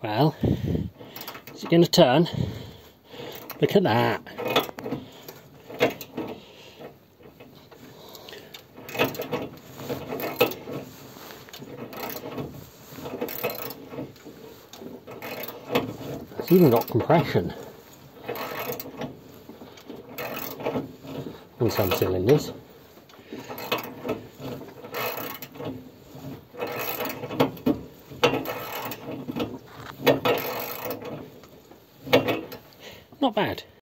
Well, is it going to turn? Look at that. It's even got compression on some cylinders. Not bad.